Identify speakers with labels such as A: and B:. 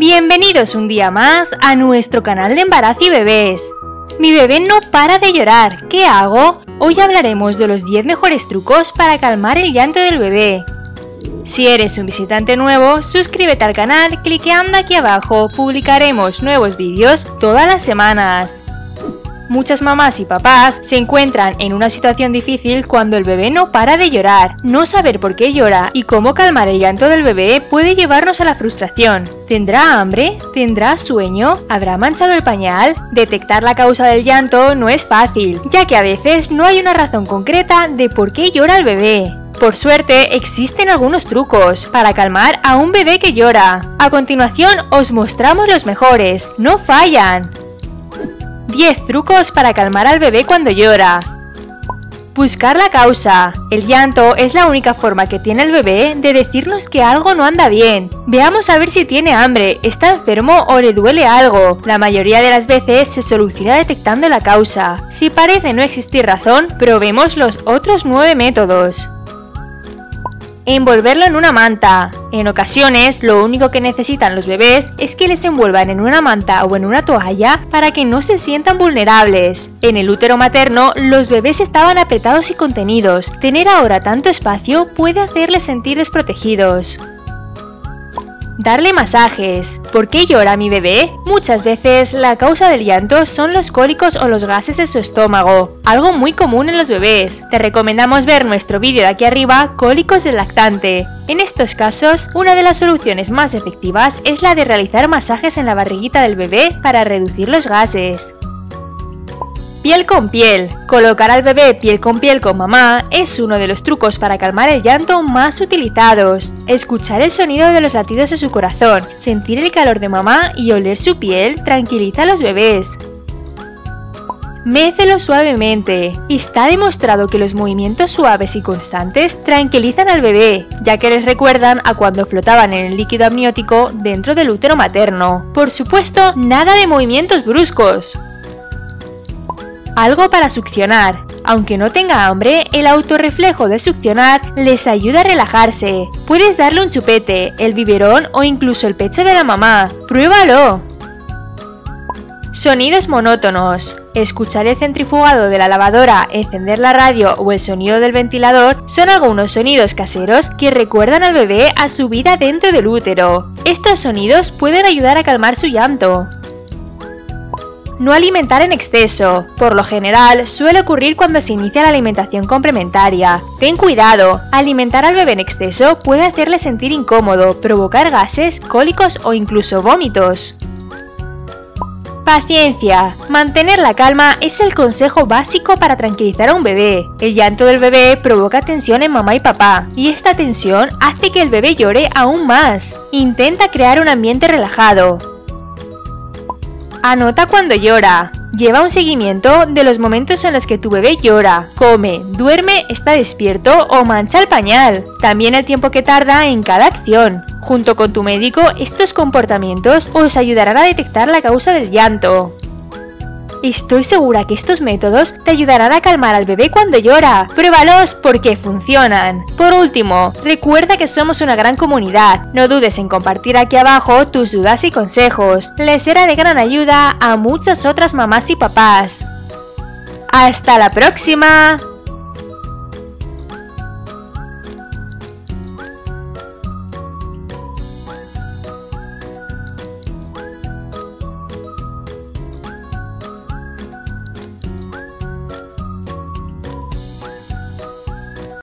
A: Bienvenidos un día más a nuestro canal de embarazo y bebés. Mi bebé no para de llorar, ¿qué hago? Hoy hablaremos de los 10 mejores trucos para calmar el llanto del bebé. Si eres un visitante nuevo, suscríbete al canal cliqueando aquí abajo, publicaremos nuevos vídeos todas las semanas. Muchas mamás y papás se encuentran en una situación difícil cuando el bebé no para de llorar. No saber por qué llora y cómo calmar el llanto del bebé puede llevarnos a la frustración. ¿Tendrá hambre? ¿Tendrá sueño? ¿Habrá manchado el pañal? Detectar la causa del llanto no es fácil, ya que a veces no hay una razón concreta de por qué llora el bebé. Por suerte, existen algunos trucos para calmar a un bebé que llora. A continuación os mostramos los mejores, no fallan. 10 trucos para calmar al bebé cuando llora. Buscar la causa. El llanto es la única forma que tiene el bebé de decirnos que algo no anda bien. Veamos a ver si tiene hambre, está enfermo o le duele algo. La mayoría de las veces se soluciona detectando la causa. Si parece no existir razón, probemos los otros 9 métodos envolverlo en una manta. En ocasiones, lo único que necesitan los bebés es que les envuelvan en una manta o en una toalla para que no se sientan vulnerables. En el útero materno, los bebés estaban apretados y contenidos. Tener ahora tanto espacio puede hacerles sentir desprotegidos. Darle masajes. ¿Por qué llora mi bebé? Muchas veces la causa del llanto son los cólicos o los gases en su estómago, algo muy común en los bebés. Te recomendamos ver nuestro vídeo de aquí arriba, cólicos del lactante. En estos casos, una de las soluciones más efectivas es la de realizar masajes en la barriguita del bebé para reducir los gases. Piel con piel. Colocar al bebé piel con piel con mamá es uno de los trucos para calmar el llanto más utilizados. Escuchar el sonido de los latidos de su corazón, sentir el calor de mamá y oler su piel tranquiliza a los bebés. Mécelo suavemente. Está demostrado que los movimientos suaves y constantes tranquilizan al bebé, ya que les recuerdan a cuando flotaban en el líquido amniótico dentro del útero materno. Por supuesto, nada de movimientos bruscos algo para succionar. Aunque no tenga hambre, el autorreflejo de succionar les ayuda a relajarse. Puedes darle un chupete, el biberón o incluso el pecho de la mamá. ¡Pruébalo! Sonidos monótonos. Escuchar el centrifugado de la lavadora, encender la radio o el sonido del ventilador son algunos sonidos caseros que recuerdan al bebé a su vida dentro del útero. Estos sonidos pueden ayudar a calmar su llanto. No alimentar en exceso. Por lo general, suele ocurrir cuando se inicia la alimentación complementaria. Ten cuidado, alimentar al bebé en exceso puede hacerle sentir incómodo, provocar gases, cólicos o incluso vómitos. Paciencia. Mantener la calma es el consejo básico para tranquilizar a un bebé. El llanto del bebé provoca tensión en mamá y papá, y esta tensión hace que el bebé llore aún más. Intenta crear un ambiente relajado. Anota cuando llora. Lleva un seguimiento de los momentos en los que tu bebé llora, come, duerme, está despierto o mancha el pañal. También el tiempo que tarda en cada acción. Junto con tu médico, estos comportamientos os ayudarán a detectar la causa del llanto. Estoy segura que estos métodos te ayudarán a calmar al bebé cuando llora. Pruébalos porque funcionan. Por último, recuerda que somos una gran comunidad. No dudes en compartir aquí abajo tus dudas y consejos. Les será de gran ayuda a muchas otras mamás y papás. ¡Hasta la próxima!